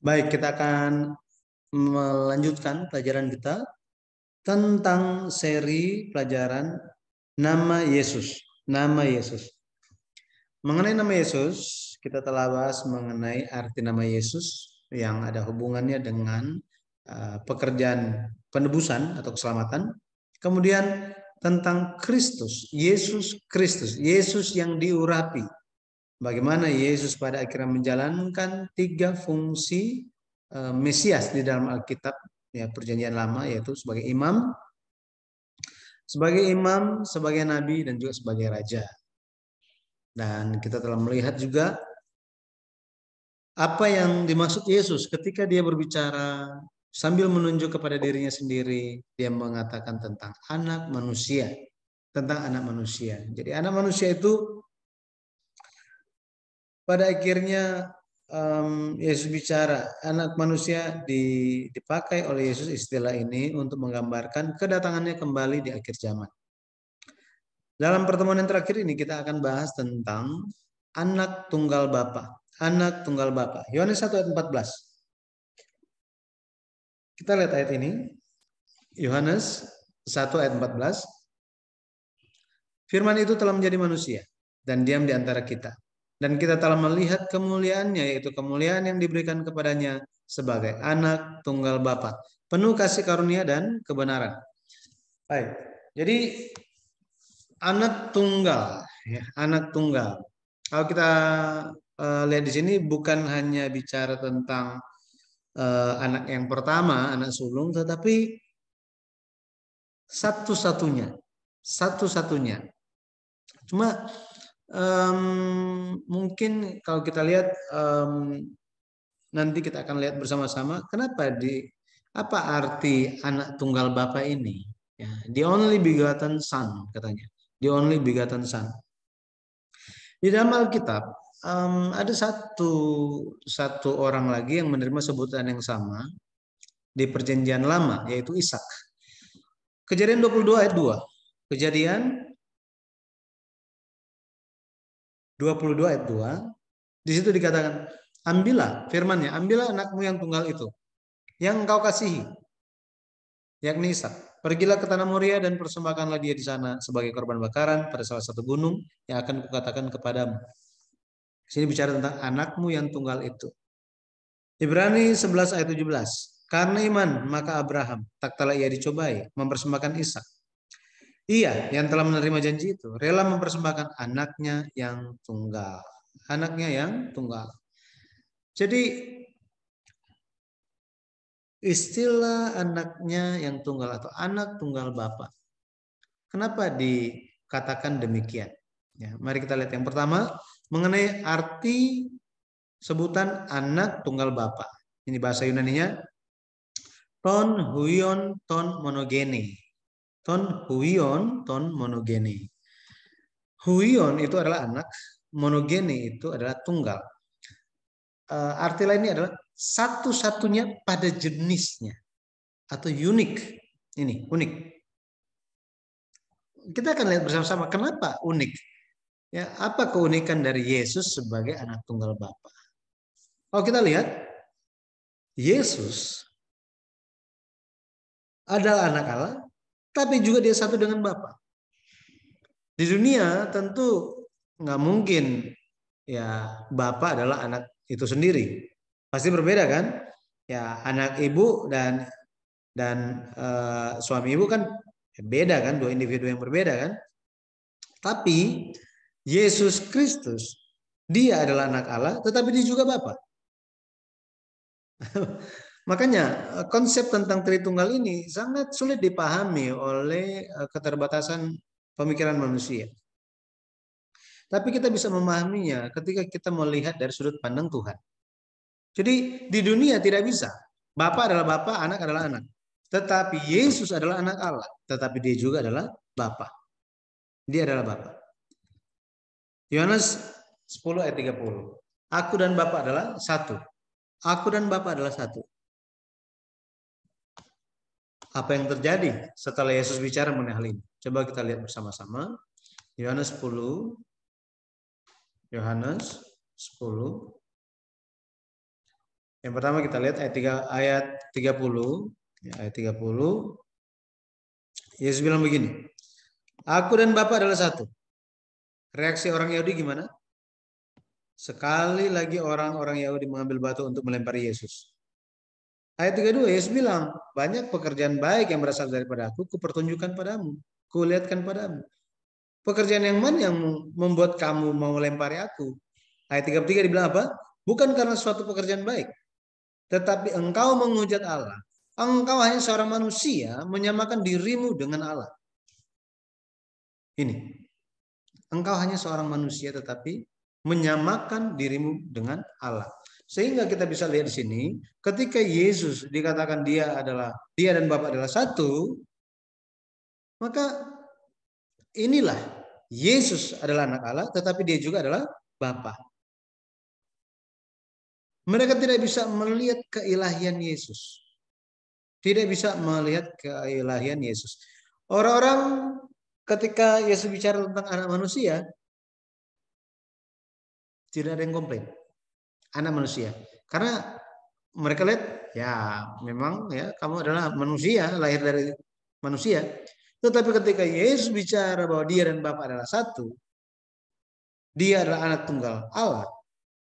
Baik, kita akan melanjutkan pelajaran kita tentang seri pelajaran nama Yesus. Nama Yesus. Mengenai nama Yesus, kita telah bahas mengenai arti nama Yesus yang ada hubungannya dengan uh, pekerjaan penebusan atau keselamatan. Kemudian tentang Kristus, Yesus Kristus, Yesus yang diurapi, bagaimana Yesus pada akhirnya menjalankan tiga fungsi uh, Mesias di dalam Alkitab ya perjanjian lama yaitu sebagai imam, sebagai imam, sebagai nabi dan juga sebagai raja. Dan kita telah melihat juga apa yang dimaksud Yesus ketika dia berbicara sambil menunjuk kepada dirinya sendiri, dia mengatakan tentang anak manusia, tentang anak manusia. Jadi anak manusia itu pada akhirnya um, Yesus bicara, anak manusia dipakai oleh Yesus istilah ini untuk menggambarkan kedatangannya kembali di akhir zaman. Dalam pertemuan yang terakhir ini kita akan bahas tentang anak tunggal Bapa, anak tunggal Bapa. Yohanes 1 ayat 14. Kita lihat ayat ini. Yohanes 1 ayat 14. Firman itu telah menjadi manusia dan diam di antara kita dan kita telah melihat kemuliaannya yaitu kemuliaan yang diberikan kepadanya sebagai anak tunggal Bapa, penuh kasih karunia dan kebenaran. Baik. Jadi anak tunggal ya, anak tunggal. Kalau kita uh, lihat di sini bukan hanya bicara tentang uh, anak yang pertama, anak sulung, tetapi satu-satunya, satu-satunya. Cuma um, mungkin kalau kita lihat um, nanti kita akan lihat bersama-sama kenapa di apa arti anak tunggal Bapa ini? Ya the only begotten son katanya. The only begotten son. Di dalam Alkitab um, ada satu satu orang lagi yang menerima sebutan yang sama di perjanjian lama yaitu Ishak. Kejadian 22 ayat 2 kejadian 22 ayat 2, di situ dikatakan, ambillah firmannya, ambillah anakmu yang tunggal itu, yang engkau kasihi, yakni Ishak. Pergilah ke tanah Moria dan persembahkanlah dia di sana sebagai korban bakaran pada salah satu gunung yang akan kukatakan kepadamu. Sini bicara tentang anakmu yang tunggal itu. Ibrani 11 ayat 17. Karena iman maka Abraham tak telah ia dicobai mempersembahkan Ishak Iya, yang telah menerima janji itu rela mempersembahkan anaknya yang tunggal. Anaknya yang tunggal. Jadi istilah anaknya yang tunggal atau anak tunggal bapak. Kenapa dikatakan demikian? Ya, mari kita lihat yang pertama mengenai arti sebutan anak tunggal bapak. Ini bahasa Yunaninya ton huion ton monogene ton huion, ton monogene. Huion itu adalah anak, monogene itu adalah tunggal. Uh, arti lainnya adalah satu-satunya pada jenisnya atau unik. Ini unik. Kita akan lihat bersama-sama kenapa unik. Ya, apa keunikan dari Yesus sebagai anak tunggal Bapa? Kalau kita lihat Yesus adalah anak Allah tapi juga dia satu dengan Bapa. Di dunia tentu nggak mungkin ya Bapak adalah anak itu sendiri. Pasti berbeda kan? Ya anak ibu dan dan uh, suami ibu kan beda kan, dua individu yang berbeda kan? Tapi Yesus Kristus dia adalah anak Allah, tetapi dia juga Bapak. Makanya eh, konsep tentang Tritunggal ini sangat sulit dipahami oleh eh, keterbatasan pemikiran manusia. Tapi kita bisa memahaminya ketika kita melihat dari sudut pandang Tuhan. Jadi di dunia tidak bisa. Bapak adalah Bapak, anak adalah anak. Tetapi Yesus adalah anak Allah. Tetapi dia juga adalah Bapak. Dia adalah Bapak. Yohanes 10 ayat 30. Aku dan Bapak adalah satu. Aku dan Bapak adalah satu apa yang terjadi setelah Yesus bicara mengenai hal ini. Coba kita lihat bersama-sama. Yohanes 10. Yohanes 10 Yang pertama kita lihat ayat 3 ayat 30 ya, ayat 30 Yesus bilang begini. Aku dan Bapak adalah satu. Reaksi orang Yahudi gimana? Sekali lagi orang-orang Yahudi mengambil batu untuk melempari Yesus. Ayat 32 Yesus bilang, banyak pekerjaan baik yang berasal daripada aku, kupertunjukkan padamu, kulihatkan padamu. Pekerjaan yang mana yang membuat kamu mau melempari aku? Ayat 33 dibilang apa? Bukan karena suatu pekerjaan baik, tetapi engkau menghujat Allah. Engkau hanya seorang manusia menyamakan dirimu dengan Allah. Ini. Engkau hanya seorang manusia tetapi menyamakan dirimu dengan Allah. Sehingga kita bisa lihat di sini, ketika Yesus dikatakan dia adalah dia dan Bapa adalah satu, maka inilah Yesus adalah anak Allah, tetapi dia juga adalah Bapa. Mereka tidak bisa melihat keilahian Yesus. Tidak bisa melihat keilahian Yesus. Orang-orang ketika Yesus bicara tentang anak manusia, tidak ada yang komplain. Anak manusia. Karena mereka lihat, ya memang ya kamu adalah manusia, lahir dari manusia. Tetapi ketika Yesus bicara bahwa dia dan Bapa adalah satu, dia adalah anak tunggal Allah,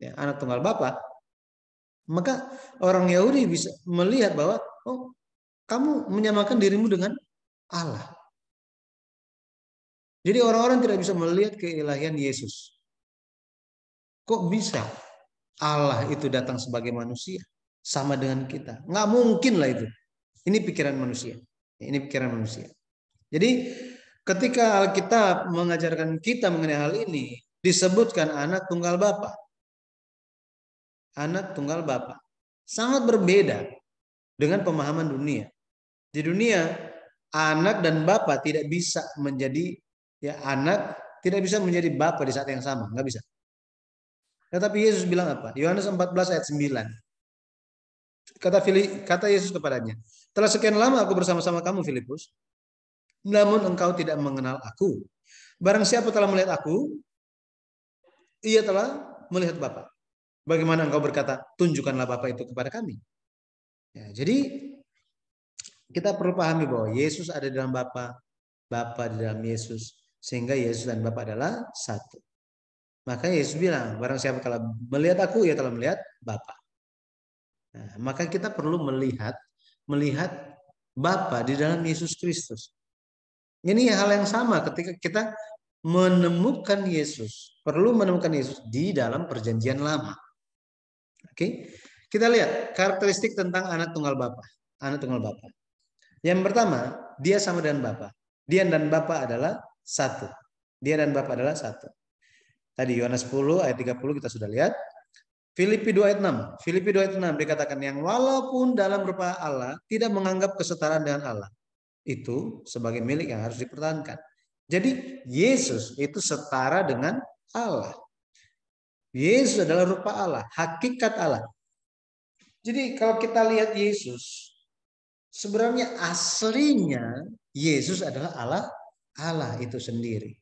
ya, anak tunggal Bapa, maka orang Yahudi bisa melihat bahwa oh kamu menyamakan dirimu dengan Allah. Jadi orang-orang tidak bisa melihat keilahian Yesus. Kok bisa Allah itu datang sebagai manusia sama dengan kita? Nggak mungkin lah itu. Ini pikiran manusia. Ini pikiran manusia. Jadi ketika Alkitab mengajarkan kita mengenai hal ini, disebutkan anak tunggal Bapa. Anak tunggal Bapa. Sangat berbeda dengan pemahaman dunia. Di dunia, anak dan Bapa tidak bisa menjadi ya anak tidak bisa menjadi bapa di saat yang sama, nggak bisa. Tetapi Yesus bilang apa? Yohanes 14 ayat 9. Kata Fili, kata Yesus kepadanya, "Telah sekian lama aku bersama-sama kamu, Filipus, namun engkau tidak mengenal aku. Barang siapa telah melihat aku, ia telah melihat Bapa. Bagaimana engkau berkata, tunjukkanlah Bapa itu kepada kami?" Ya, jadi kita perlu pahami bahwa Yesus ada dalam Bapa, Bapa di dalam Yesus, sehingga Yesus dan Bapa adalah satu. Maka Yesus bilang, barang siapa telah melihat aku, ia telah melihat Bapa. Nah, maka kita perlu melihat melihat Bapa di dalam Yesus Kristus. Ini hal yang sama ketika kita menemukan Yesus, perlu menemukan Yesus di dalam perjanjian lama. Oke. Kita lihat karakteristik tentang anak tunggal Bapa, anak tunggal Bapa. Yang pertama, dia sama dengan Bapa. Dia dan Bapa adalah satu. Dia dan Bapa adalah satu. Tadi Yohanes 10 ayat 30 kita sudah lihat. Filipi 2 ayat 6. Filipi 2 ayat 6 dikatakan yang walaupun dalam rupa Allah tidak menganggap kesetaraan dengan Allah. Itu sebagai milik yang harus dipertahankan. Jadi Yesus itu setara dengan Allah. Yesus adalah rupa Allah, hakikat Allah. Jadi kalau kita lihat Yesus, sebenarnya aslinya Yesus adalah Allah, Allah itu sendiri.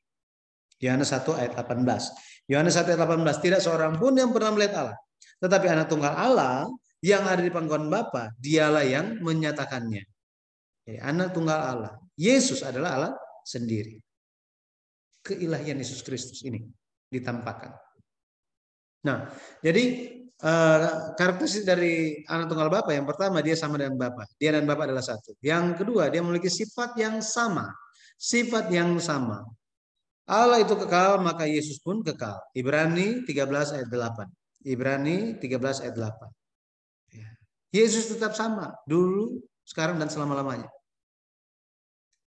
Yohanes 1 ayat 18. Yohanes 1 ayat 18. Tidak seorang pun yang pernah melihat Allah. Tetapi anak tunggal Allah yang ada di pangkuan Bapa, dialah yang menyatakannya. Jadi, anak tunggal Allah. Yesus adalah Allah sendiri. Keilahian Yesus Kristus ini ditampakkan. Nah, jadi uh, karakteristik dari anak tunggal Bapa yang pertama dia sama dengan Bapa. Dia dan Bapa adalah satu. Yang kedua, dia memiliki sifat yang sama. Sifat yang sama. Allah itu kekal, maka Yesus pun kekal. Ibrani 13 ayat 8. Ibrani 13 ayat 8. Ya. Yesus tetap sama dulu, sekarang dan selama-lamanya.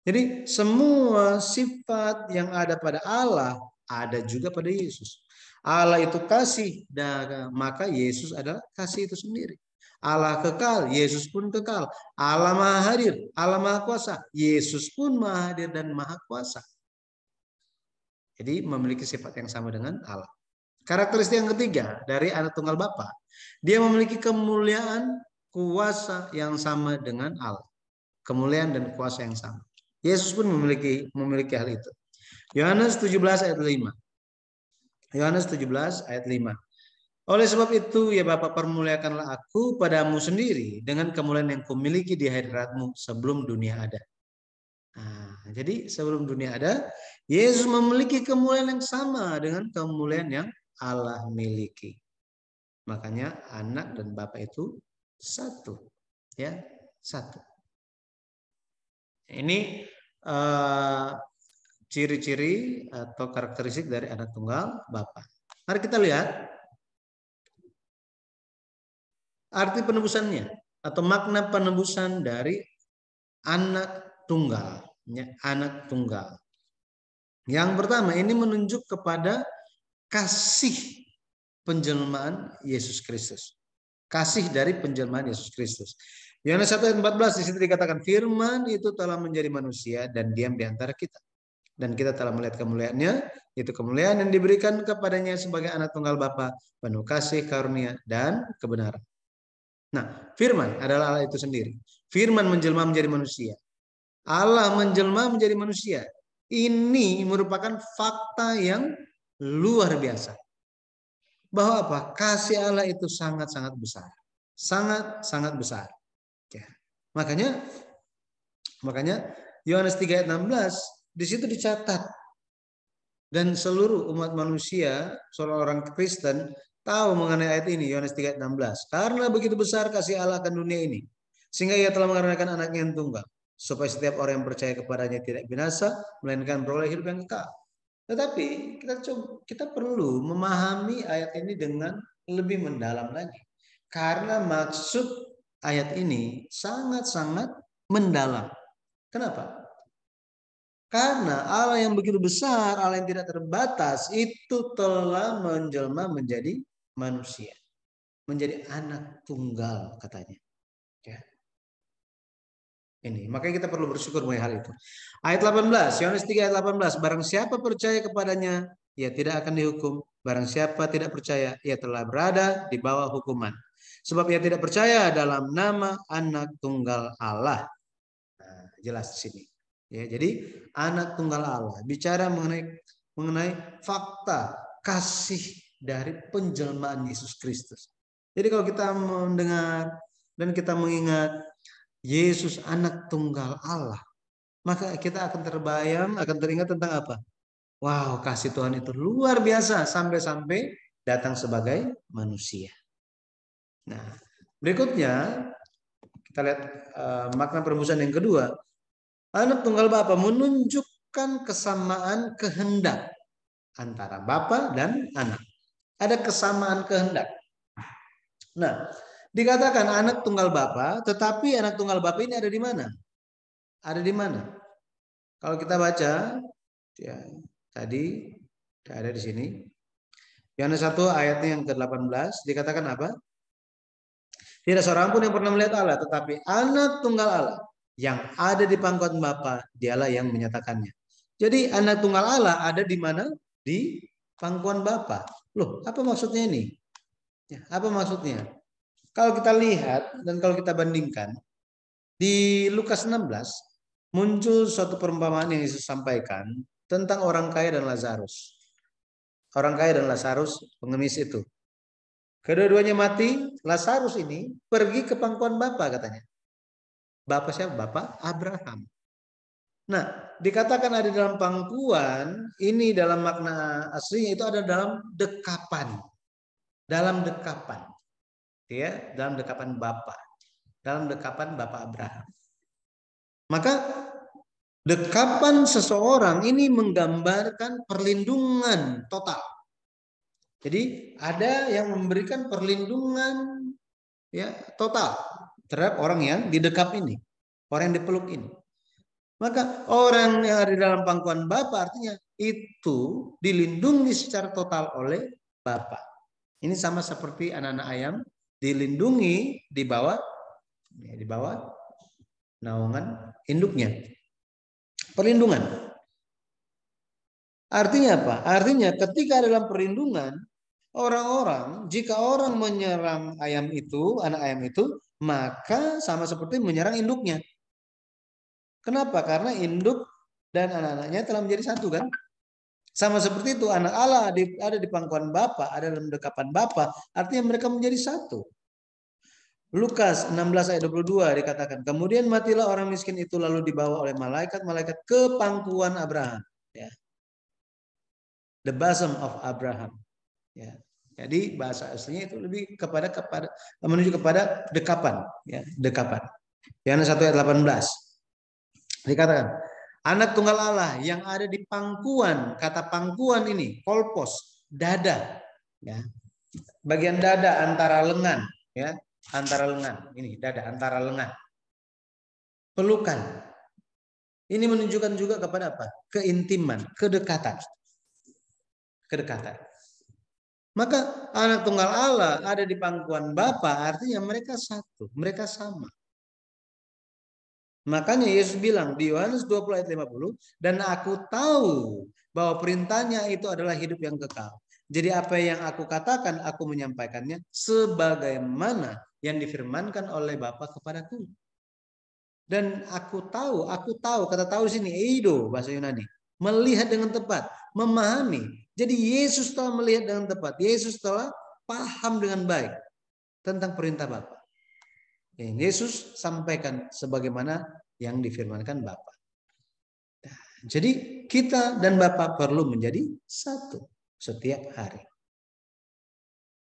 Jadi semua sifat yang ada pada Allah ada juga pada Yesus. Allah itu kasih, dan maka Yesus adalah kasih itu sendiri. Allah kekal, Yesus pun kekal. Allah maha hadir, Allah maha kuasa, Yesus pun maha hadir dan maha kuasa. Jadi memiliki sifat yang sama dengan Allah. Karakteristik yang ketiga dari anak tunggal Bapa, dia memiliki kemuliaan kuasa yang sama dengan Allah. Kemuliaan dan kuasa yang sama. Yesus pun memiliki memiliki hal itu. Yohanes 17 ayat 5. Yohanes 17 ayat 5. Oleh sebab itu, ya Bapak permuliakanlah aku padamu sendiri dengan kemuliaan yang kumiliki di hadiratmu sebelum dunia ada. Nah, jadi sebelum dunia ada, Yesus memiliki kemuliaan yang sama dengan kemuliaan yang Allah miliki. Makanya anak dan Bapak itu satu. Ya, satu. Ini uh, ciri-ciri atau karakteristik dari anak tunggal Bapak. Mari kita lihat arti penebusannya atau makna penebusan dari anak tunggal, ya, anak tunggal. Yang pertama ini menunjuk kepada kasih penjelmaan Yesus Kristus. Kasih dari penjelmaan Yesus Kristus. Yohanes 1 ayat 14 di situ dikatakan firman itu telah menjadi manusia dan diam di antara kita. Dan kita telah melihat kemuliaannya, itu kemuliaan yang diberikan kepadanya sebagai anak tunggal Bapa, penuh kasih, karunia, dan kebenaran. Nah, firman adalah Allah itu sendiri. Firman menjelma menjadi manusia. Allah menjelma menjadi manusia. Ini merupakan fakta yang luar biasa. Bahwa apa? Kasih Allah itu sangat-sangat besar. Sangat-sangat besar. Ya. Makanya makanya Yohanes 3 ayat 16 di situ dicatat dan seluruh umat manusia, seorang orang Kristen tahu mengenai ayat ini Yohanes 3 ayat 16. Karena begitu besar kasih Allah akan dunia ini sehingga ia telah mengaruniakan anaknya yang tunggal supaya setiap orang yang percaya kepadanya tidak binasa melainkan beroleh hidup yang kekal. Tetapi kita kita perlu memahami ayat ini dengan lebih mendalam lagi. Karena maksud ayat ini sangat-sangat mendalam. Kenapa? Karena Allah yang begitu besar, Allah yang tidak terbatas, itu telah menjelma menjadi manusia. Menjadi anak tunggal katanya. Ini, makanya kita perlu bersyukur mengenai hal itu. Ayat 18, Yohanes 3 ayat 18, barang siapa percaya kepadanya, ia tidak akan dihukum. Barang siapa tidak percaya, ia telah berada di bawah hukuman. Sebab ia tidak percaya dalam nama anak tunggal Allah. Nah, jelas di sini. Ya, jadi anak tunggal Allah bicara mengenai mengenai fakta kasih dari penjelmaan Yesus Kristus. Jadi kalau kita mendengar dan kita mengingat Yesus anak tunggal Allah, maka kita akan terbayang, akan teringat tentang apa? Wow, kasih Tuhan itu luar biasa sampai-sampai datang sebagai manusia. Nah, berikutnya kita lihat uh, makna perebusan yang kedua. Anak tunggal Bapa menunjukkan kesamaan kehendak antara Bapa dan anak. Ada kesamaan kehendak. Nah, dikatakan anak tunggal Bapa, tetapi anak tunggal Bapa ini ada di mana? Ada di mana? Kalau kita baca ya tadi ada di sini. Yohanes 1 ayatnya yang ke-18 dikatakan apa? Tidak seorang pun yang pernah melihat Allah, tetapi anak tunggal Allah yang ada di pangkuan Bapa, dialah yang menyatakannya. Jadi anak tunggal Allah ada di mana? Di pangkuan Bapa. Loh, apa maksudnya ini? Ya, apa maksudnya? Kalau kita lihat dan kalau kita bandingkan di Lukas 16 muncul suatu perumpamaan yang Yesus sampaikan tentang orang kaya dan Lazarus. Orang kaya dan Lazarus pengemis itu. Kedua-duanya mati, Lazarus ini pergi ke pangkuan Bapak katanya. Bapak siapa? Bapak Abraham. Nah, dikatakan ada dalam pangkuan, ini dalam makna aslinya itu ada dalam dekapan. Dalam dekapan. Ya, dalam dekapan Bapa. Dalam dekapan Bapak Abraham. Maka dekapan seseorang ini menggambarkan perlindungan total. Jadi ada yang memberikan perlindungan ya total terhadap orang yang didekap ini, orang yang dipeluk ini. Maka orang yang ada di dalam pangkuan Bapak artinya itu dilindungi secara total oleh Bapak. Ini sama seperti anak-anak ayam dilindungi di bawah ya, di bawah naungan induknya. Perlindungan. Artinya apa? Artinya ketika dalam perlindungan orang-orang jika orang menyerang ayam itu, anak ayam itu, maka sama seperti menyerang induknya. Kenapa? Karena induk dan anak-anaknya telah menjadi satu kan? Sama seperti itu anak Allah ada di pangkuan Bapa, ada dalam dekapan Bapa, artinya mereka menjadi satu. Lukas 16 ayat 22 dikatakan, kemudian matilah orang miskin itu lalu dibawa oleh malaikat-malaikat ke pangkuan Abraham. Ya. The bosom of Abraham. Ya. Jadi bahasa aslinya itu lebih kepada kepada menuju kepada dekapan, ya, dekapan. Yohanes 1 ayat 18. Dikatakan, anak tunggal Allah yang ada di pangkuan, kata pangkuan ini, kolpos, dada, ya. Bagian dada antara lengan, ya antara lengan. Ini dada antara lengan. Pelukan. Ini menunjukkan juga kepada apa? Keintiman, kedekatan. Kedekatan. Maka anak tunggal Allah ada di pangkuan Bapa artinya mereka satu, mereka sama. Makanya Yesus bilang di Yohanes 20 ayat 50, dan aku tahu bahwa perintahnya itu adalah hidup yang kekal. Jadi apa yang aku katakan, aku menyampaikannya sebagaimana yang difirmankan oleh Bapa kepadaku. Dan aku tahu, aku tahu, kata tahu sini, eido bahasa Yunani. Melihat dengan tepat, memahami. Jadi Yesus telah melihat dengan tepat. Yesus telah paham dengan baik tentang perintah Bapa. Yesus sampaikan sebagaimana yang difirmankan Bapa. Jadi kita dan Bapa perlu menjadi satu setiap hari.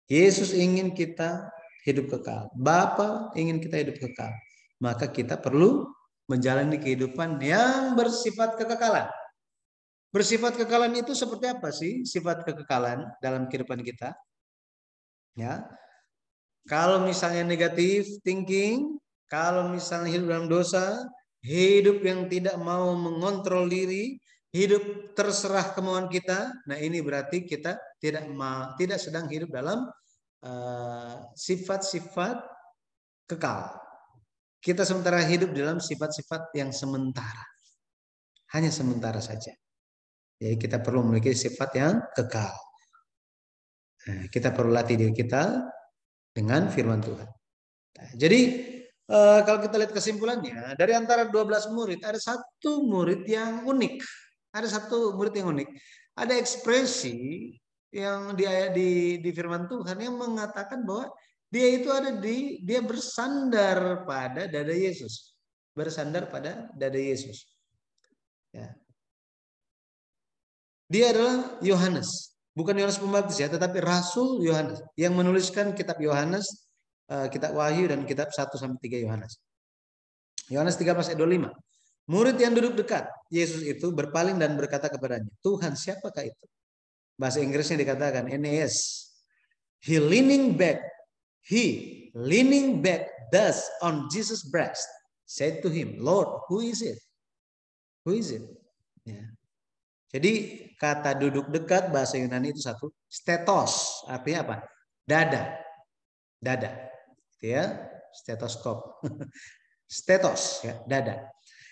Yesus ingin kita hidup kekal. Bapa ingin kita hidup kekal. Maka kita perlu menjalani kehidupan yang bersifat kekekalan. Bersifat kekekalan itu seperti apa sih sifat kekekalan dalam kehidupan kita? Ya. Kalau misalnya negatif thinking, kalau misalnya hidup dalam dosa, hidup yang tidak mau mengontrol diri, hidup terserah kemauan kita, nah ini berarti kita tidak ma tidak sedang hidup dalam sifat-sifat uh, kekal. Kita sementara hidup dalam sifat-sifat yang sementara. Hanya sementara saja. Jadi kita perlu memiliki sifat yang kekal. Nah, kita perlu latih diri kita dengan firman Tuhan. Nah, jadi uh, kalau kita lihat kesimpulannya, dari antara 12 murid ada satu murid yang unik. Ada satu murid yang unik. Ada ekspresi yang di ayat di, di firman Tuhan yang mengatakan bahwa dia itu ada di dia bersandar pada dada Yesus. Bersandar pada dada Yesus. Ya. Dia adalah Yohanes, bukan Yohanes Pembaptis ya, tetapi Rasul Yohanes yang menuliskan kitab Yohanes, uh, kitab Wahyu dan kitab 1 sampai 3 Yohanes. Yohanes 3 ayat 25. Murid yang duduk dekat Yesus itu berpaling dan berkata kepadanya, "Tuhan, siapakah itu?" Bahasa Inggrisnya dikatakan NAS. He leaning back. He leaning back thus on Jesus' breast. Said to him, Lord, who is it? Who is it? Ya. Jadi kata duduk dekat bahasa Yunani itu satu. Stetos artinya apa? Dada. Dada. Ya, stetoskop. Stetos ya, dada.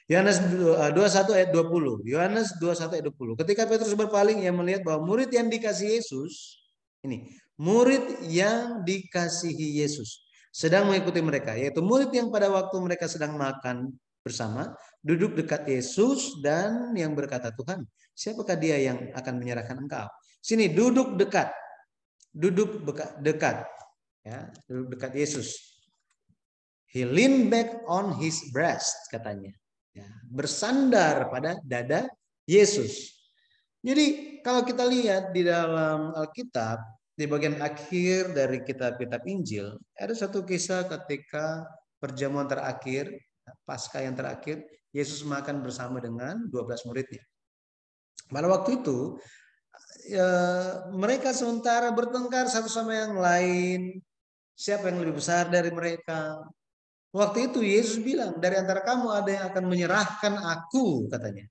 Yohanes 21 eh, ayat 20. Yohanes 21 ayat 20. Ketika Petrus berpaling ia melihat bahwa murid yang dikasih Yesus ini, murid yang dikasihi Yesus sedang mengikuti mereka, yaitu murid yang pada waktu mereka sedang makan bersama duduk dekat Yesus dan yang berkata Tuhan, siapakah dia yang akan menyerahkan engkau? Sini duduk dekat. Duduk dekat. Ya, duduk dekat Yesus. He leaned back on his breast katanya. Ya, bersandar pada dada Yesus. Jadi kalau kita lihat di dalam Alkitab, di bagian akhir dari kitab-kitab Injil, ada satu kisah ketika perjamuan terakhir, pasca yang terakhir, Yesus makan bersama dengan 12 muridnya. Pada waktu itu, ya, mereka sementara bertengkar satu sama yang lain, siapa yang lebih besar dari mereka, Waktu itu Yesus bilang, dari antara kamu ada yang akan menyerahkan aku, katanya.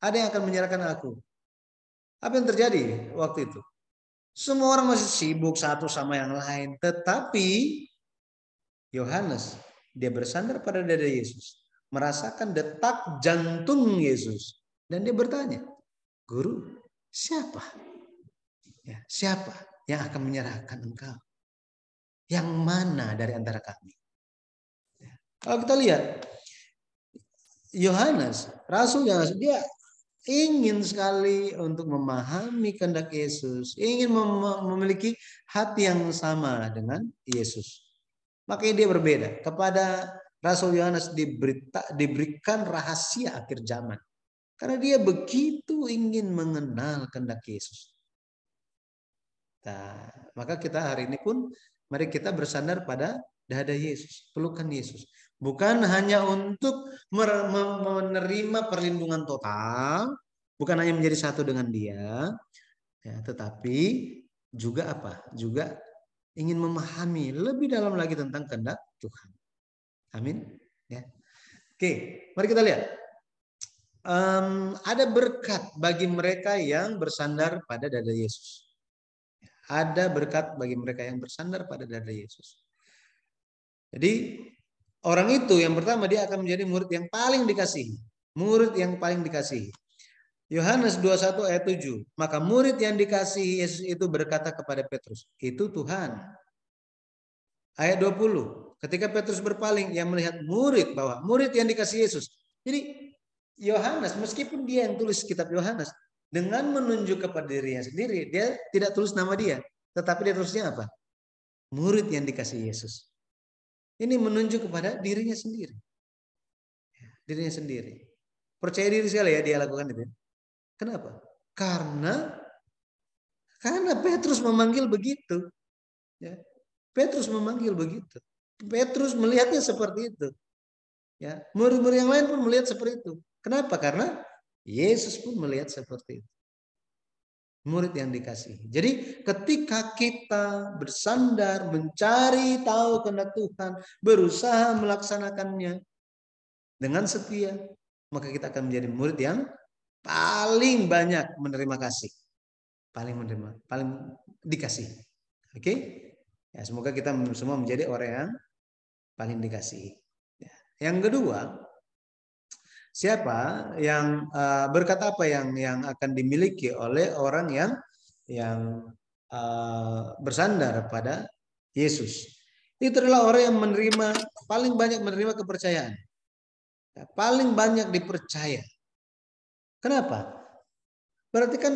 Ada yang akan menyerahkan aku. Apa yang terjadi waktu itu? Semua orang masih sibuk satu sama yang lain. Tetapi Yohanes, dia bersandar pada dada Yesus. Merasakan detak jantung Yesus. Dan dia bertanya, Guru, siapa? Ya, siapa yang akan menyerahkan engkau? Yang mana dari antara kami? Kalau kita lihat Yohanes, Rasul Yohanes, dia ingin sekali untuk memahami kehendak Yesus, ingin mem memiliki hati yang sama dengan Yesus. Makanya dia berbeda. Kepada Rasul Yohanes diberita, diberikan rahasia akhir zaman. Karena dia begitu ingin mengenal kehendak Yesus. Nah, maka kita hari ini pun mari kita bersandar pada dada Yesus, pelukan Yesus. Bukan hanya untuk menerima perlindungan total, bukan hanya menjadi satu dengan dia, ya, tetapi juga apa? Juga ingin memahami lebih dalam lagi tentang kehendak Tuhan. Amin. Ya. Oke, mari kita lihat. Um, ada berkat bagi mereka yang bersandar pada dada Yesus. Ada berkat bagi mereka yang bersandar pada dada Yesus. Jadi Orang itu yang pertama dia akan menjadi murid yang paling dikasihi. Murid yang paling dikasihi. Yohanes 21 ayat 7. Maka murid yang dikasihi Yesus itu berkata kepada Petrus, itu Tuhan. Ayat 20. Ketika Petrus berpaling, yang melihat murid bahwa murid yang dikasihi Yesus. Jadi Yohanes, meskipun dia yang tulis kitab Yohanes, dengan menunjuk kepada dirinya sendiri, dia tidak tulis nama dia. Tetapi dia tulisnya apa? Murid yang dikasihi Yesus. Ini menunjuk kepada dirinya sendiri. Ya, dirinya sendiri. Percaya diri sekali ya dia lakukan itu. Kenapa? Karena karena Petrus memanggil begitu. Ya. Petrus memanggil begitu. Petrus melihatnya seperti itu. Ya, murid-murid yang lain pun melihat seperti itu. Kenapa? Karena Yesus pun melihat seperti itu murid yang dikasih. Jadi ketika kita bersandar, mencari tahu kehendak Tuhan, berusaha melaksanakannya dengan setia, maka kita akan menjadi murid yang paling banyak menerima kasih. Paling menerima, paling dikasih. Oke? Ya, semoga kita semua menjadi orang yang paling dikasih. Ya. Yang kedua, siapa yang uh, berkat apa yang yang akan dimiliki oleh orang yang yang uh, bersandar pada Yesus. Itu adalah orang yang menerima paling banyak menerima kepercayaan. Ya, paling banyak dipercaya. Kenapa? Berarti kan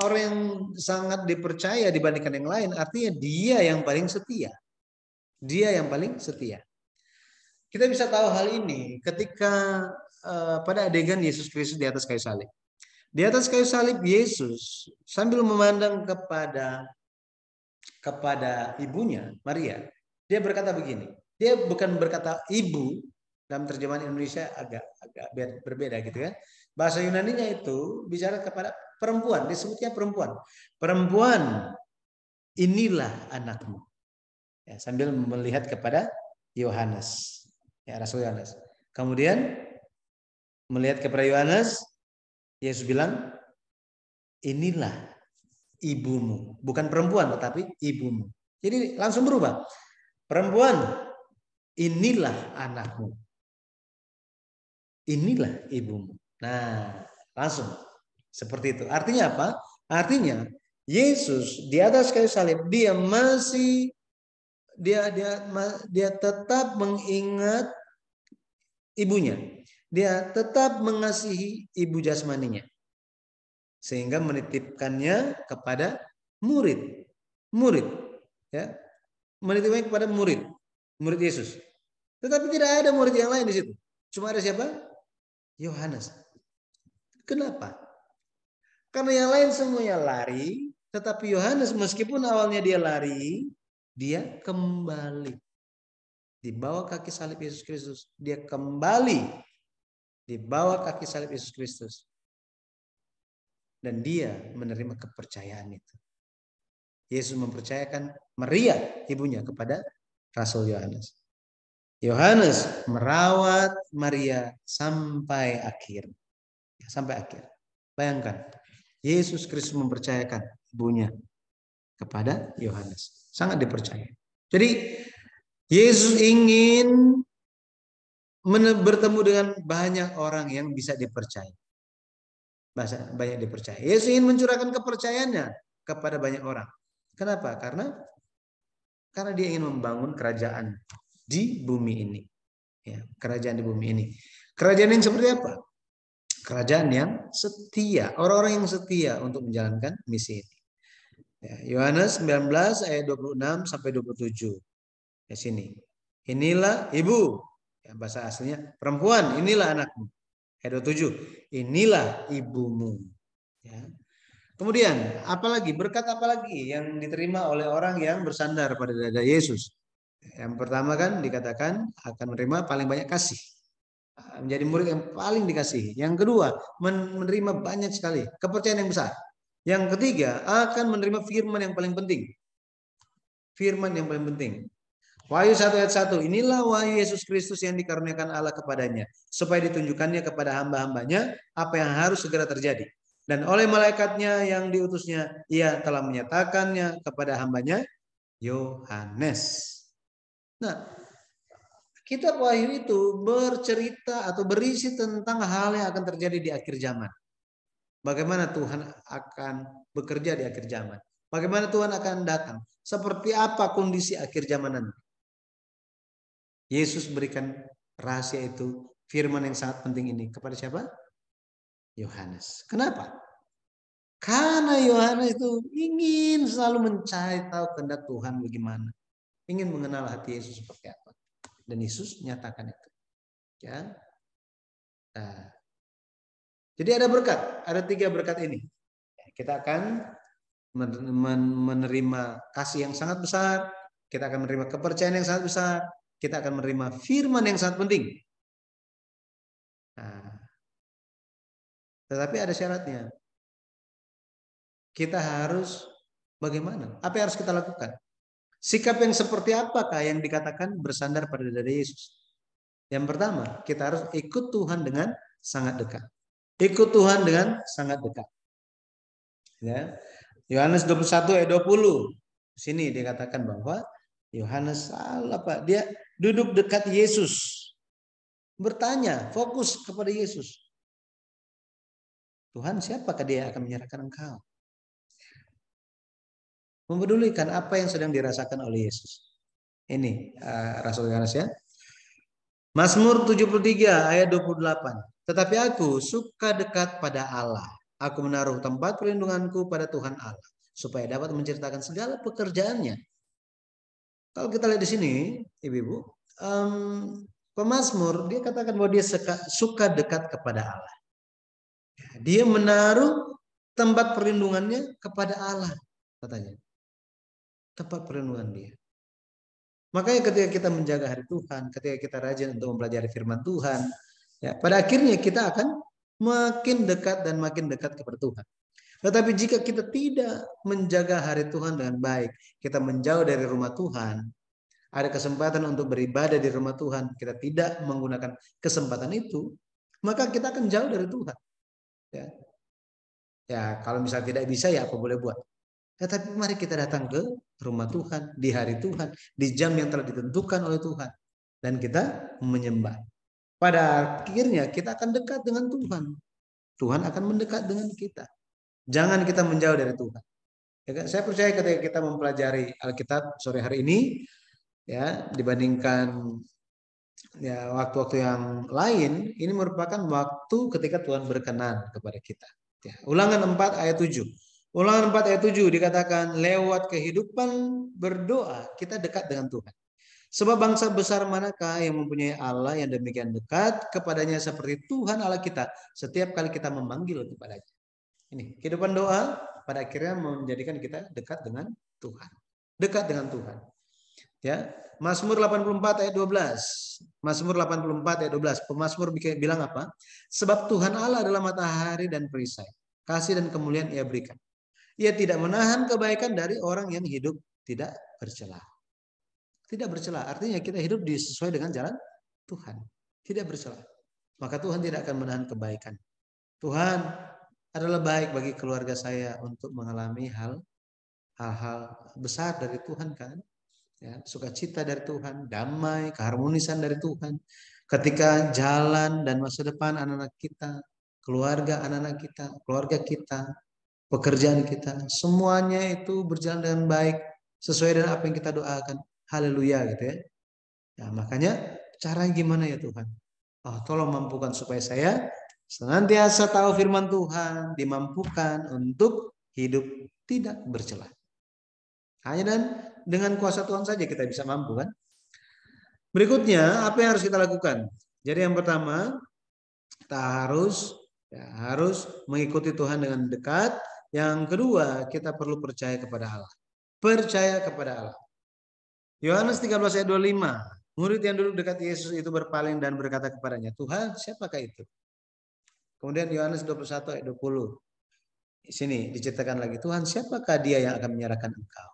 orang yang sangat dipercaya dibandingkan yang lain, artinya dia yang paling setia. Dia yang paling setia. Kita bisa tahu hal ini ketika Eh, pada adegan Yesus Kristus di atas kayu salib. Di atas kayu salib Yesus sambil memandang kepada kepada ibunya Maria, dia berkata begini. Dia bukan berkata ibu dalam terjemahan Indonesia agak agak berbeda gitu ya. Bahasa Yunani-nya itu bicara kepada perempuan, disebutnya perempuan. Perempuan, inilah anakmu. Ya, sambil melihat kepada Yohanes, ya Rasul Yohanes. Kemudian melihat kepada Yohanes, Yesus bilang, inilah ibumu. Bukan perempuan, tetapi ibumu. Jadi langsung berubah. Perempuan, inilah anakmu. Inilah ibumu. Nah, langsung. Seperti itu. Artinya apa? Artinya Yesus di atas kayu salib dia masih dia dia dia tetap mengingat ibunya dia tetap mengasihi ibu jasmaninya. Sehingga menitipkannya kepada murid. Murid. ya Menitipkannya kepada murid. Murid Yesus. Tetapi tidak ada murid yang lain di situ. Cuma ada siapa? Yohanes. Kenapa? Karena yang lain semuanya lari, tetapi Yohanes meskipun awalnya dia lari, dia kembali. Di bawah kaki salib Yesus Kristus, dia kembali di bawah kaki salib Yesus Kristus. Dan dia menerima kepercayaan itu. Yesus mempercayakan Maria ibunya kepada Rasul Yohanes. Yohanes merawat Maria sampai akhir. Sampai akhir. Bayangkan, Yesus Kristus mempercayakan ibunya kepada Yohanes. Sangat dipercaya. Jadi Yesus ingin bertemu dengan banyak orang yang bisa dipercaya. Bahasa banyak dipercaya. Yesus ingin mencurahkan kepercayaannya kepada banyak orang. Kenapa? Karena karena dia ingin membangun kerajaan di bumi ini. Ya, kerajaan di bumi ini. Kerajaan yang seperti apa? kerajaan yang setia, orang-orang yang setia untuk menjalankan misi ini. Ya, Yohanes 19 ayat 26 sampai 27. Di sini. Inilah ibu. Ya, bahasa aslinya perempuan, inilah anakmu. Ayat 27. Inilah ibumu. Ya. Kemudian, apalagi berkat apalagi yang diterima oleh orang yang bersandar pada dada Yesus? Yang pertama kan dikatakan akan menerima paling banyak kasih. Menjadi murid yang paling dikasihi. Yang kedua, menerima banyak sekali kepercayaan yang besar. Yang ketiga, akan menerima firman yang paling penting. Firman yang paling penting. Wahyu 1 ayat 1. Inilah wahyu Yesus Kristus yang dikaruniakan Allah kepadanya. Supaya ditunjukkannya kepada hamba-hambanya apa yang harus segera terjadi. Dan oleh malaikatnya yang diutusnya, ia telah menyatakannya kepada hambanya, Yohanes. Nah, kitab Wahyu itu bercerita atau berisi tentang hal yang akan terjadi di akhir zaman. Bagaimana Tuhan akan bekerja di akhir zaman. Bagaimana Tuhan akan datang. Seperti apa kondisi akhir zaman nanti. Yesus berikan rahasia itu, firman yang sangat penting ini kepada siapa? Yohanes. Kenapa? Karena Yohanes itu ingin selalu mencari tahu kehendak Tuhan bagaimana. Ingin mengenal hati Yesus seperti apa. Dan Yesus nyatakan itu. Ya. Nah, jadi ada berkat, ada tiga berkat ini. Kita akan menerima kasih yang sangat besar, kita akan menerima kepercayaan yang sangat besar, kita akan menerima firman yang sangat penting. Nah, tetapi ada syaratnya. Kita harus bagaimana? Apa yang harus kita lakukan? Sikap yang seperti apakah yang dikatakan bersandar pada dari Yesus? Yang pertama, kita harus ikut Tuhan dengan sangat dekat. Ikut Tuhan dengan sangat dekat. Ya. Yohanes 21 ayat 20. Sini dikatakan bahwa Yohanes salah Pak. Dia duduk dekat Yesus. Bertanya, fokus kepada Yesus. Tuhan siapakah dia akan menyerahkan engkau? Mempedulikan apa yang sedang dirasakan oleh Yesus. Ini uh, Rasul Yohanes ya. Mazmur 73 ayat 28. Tetapi aku suka dekat pada Allah. Aku menaruh tempat perlindunganku pada Tuhan Allah. Supaya dapat menceritakan segala pekerjaannya. Kalau kita lihat di sini, ibu-ibu, um, pemazmur dia katakan bahwa dia suka, suka dekat kepada Allah. Dia menaruh tempat perlindungannya kepada Allah, katanya. Tempat perlindungan dia. Makanya ketika kita menjaga hari Tuhan, ketika kita rajin untuk mempelajari firman Tuhan, Ya, pada akhirnya kita akan makin dekat dan makin dekat kepada Tuhan. Tetapi jika kita tidak menjaga hari Tuhan dengan baik, kita menjauh dari rumah Tuhan, ada kesempatan untuk beribadah di rumah Tuhan, kita tidak menggunakan kesempatan itu, maka kita akan jauh dari Tuhan. Ya, ya kalau misalnya tidak bisa ya apa boleh buat. Ya, tapi mari kita datang ke rumah Tuhan di hari Tuhan, di jam yang telah ditentukan oleh Tuhan, dan kita menyembah. Pada akhirnya kita akan dekat dengan Tuhan. Tuhan akan mendekat dengan kita. Jangan kita menjauh dari Tuhan. Ya kan? Saya percaya ketika kita mempelajari Alkitab sore hari ini, ya dibandingkan ya waktu-waktu yang lain, ini merupakan waktu ketika Tuhan berkenan kepada kita. Ya, ulangan 4 ayat 7. Ulangan 4 ayat 7 dikatakan lewat kehidupan berdoa kita dekat dengan Tuhan. Sebab bangsa besar manakah yang mempunyai Allah yang demikian dekat kepadanya seperti Tuhan Allah kita setiap kali kita memanggil kepadanya. Ini kehidupan doa pada akhirnya menjadikan kita dekat dengan Tuhan. Dekat dengan Tuhan. Ya, Mazmur 84 ayat 12. Mazmur 84 ayat 12. Pemazmur bilang apa? Sebab Tuhan Allah adalah matahari dan perisai. Kasih dan kemuliaan ia berikan. Ia tidak menahan kebaikan dari orang yang hidup tidak bercelah. Tidak bercela. Artinya kita hidup sesuai dengan jalan Tuhan. Tidak bercela. Maka Tuhan tidak akan menahan kebaikan. Tuhan adalah baik bagi keluarga saya untuk mengalami hal hal-hal besar dari Tuhan kan. Ya, sukacita dari Tuhan, damai, keharmonisan dari Tuhan. Ketika jalan dan masa depan anak-anak kita, keluarga anak-anak kita, keluarga kita, pekerjaan kita, semuanya itu berjalan dengan baik sesuai dengan apa yang kita doakan. Haleluya gitu ya. Ya makanya caranya gimana ya Tuhan? Oh, tolong mampukan supaya saya senantiasa tahu firman Tuhan, dimampukan untuk hidup tidak bercelah. Hanya dan dengan kuasa Tuhan saja kita bisa mampu kan? Berikutnya, apa yang harus kita lakukan? Jadi yang pertama, kita harus ya, harus mengikuti Tuhan dengan dekat. Yang kedua, kita perlu percaya kepada Allah. Percaya kepada Allah. Yohanes 13 ayat 25. Murid yang duduk dekat Yesus itu berpaling dan berkata kepadanya, Tuhan siapakah itu? Kemudian Yohanes 21 ayat 20. Di sini diceritakan lagi, Tuhan siapakah dia yang akan menyerahkan engkau?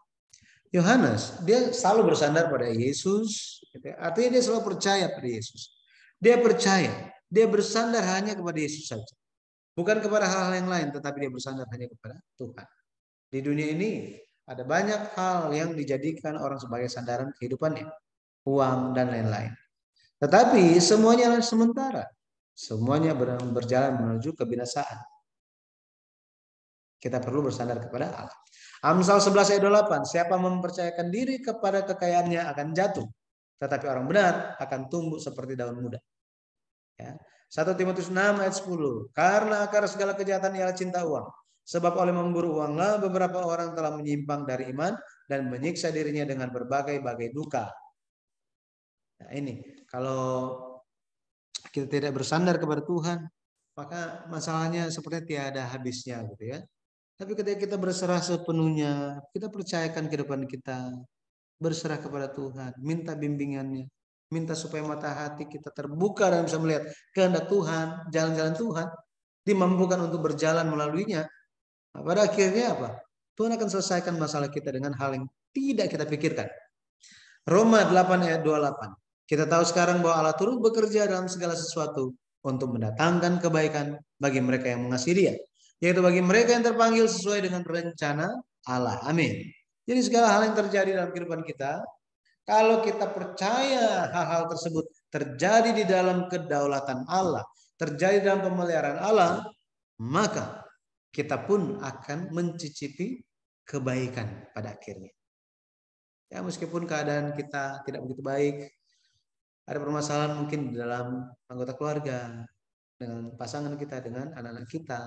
Yohanes, dia selalu bersandar pada Yesus. Gitu ya. Artinya dia selalu percaya pada Yesus. Dia percaya, dia bersandar hanya kepada Yesus saja. Bukan kepada hal-hal yang lain, tetapi dia bersandar hanya kepada Tuhan. Di dunia ini ada banyak hal yang dijadikan orang sebagai sandaran kehidupannya. Uang dan lain-lain. Tetapi semuanya sementara. Semuanya berjalan menuju kebinasaan. Kita perlu bersandar kepada Allah. Amsal 11 ayat 28. Siapa mempercayakan diri kepada kekayaannya akan jatuh. Tetapi orang benar akan tumbuh seperti daun muda. Ya. 1 Timotius 6 ayat 10. Karena akar segala kejahatan ialah cinta uang. Sebab oleh memburu uanglah beberapa orang telah menyimpang dari iman dan menyiksa dirinya dengan berbagai-bagai duka. Nah ini, kalau kita tidak bersandar kepada Tuhan, maka masalahnya sepertinya tiada habisnya gitu ya. Tapi ketika kita berserah sepenuhnya, kita percayakan kehidupan kita, berserah kepada Tuhan, minta bimbingannya, minta supaya mata hati kita terbuka dan bisa melihat kehendak Tuhan, jalan-jalan Tuhan, dimampukan untuk berjalan melaluinya. Nah, pada akhirnya apa? Tuhan akan selesaikan masalah kita dengan hal yang tidak kita pikirkan. Roma 8 ayat 28. Kita tahu sekarang bahwa Allah turut bekerja dalam segala sesuatu untuk mendatangkan kebaikan bagi mereka yang mengasihi Dia yaitu bagi mereka yang terpanggil sesuai dengan rencana Allah. Amin. Jadi segala hal yang terjadi dalam kehidupan kita, kalau kita percaya hal-hal tersebut terjadi di dalam kedaulatan Allah, terjadi dalam pemeliharaan Allah, maka kita pun akan mencicipi kebaikan pada akhirnya. Ya meskipun keadaan kita tidak begitu baik, ada permasalahan mungkin dalam anggota keluarga, dengan pasangan kita, dengan anak-anak kita,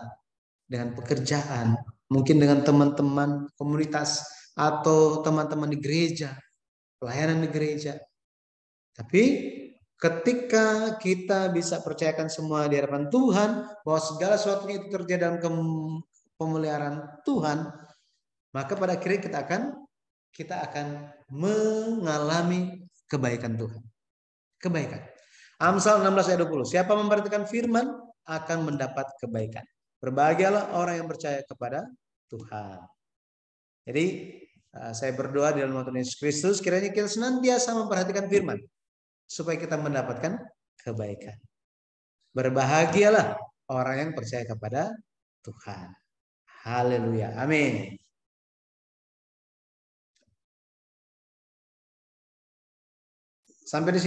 dengan pekerjaan, mungkin dengan teman-teman komunitas atau teman-teman di gereja, pelayanan di gereja. Tapi ketika kita bisa percayakan semua di hadapan Tuhan bahwa segala sesuatunya itu terjadi dalam pemeliharaan Tuhan, maka pada akhirnya kita akan kita akan mengalami kebaikan Tuhan. Kebaikan. Amsal 16 ayat 20. Siapa memperhatikan firman akan mendapat kebaikan. Berbahagialah orang yang percaya kepada Tuhan. Jadi uh, saya berdoa di dalam Tuhan Yesus Kristus kiranya kita senantiasa memperhatikan firman supaya kita mendapatkan kebaikan. Berbahagialah orang yang percaya kepada Tuhan. Haleluya. Amin. Sampai di sini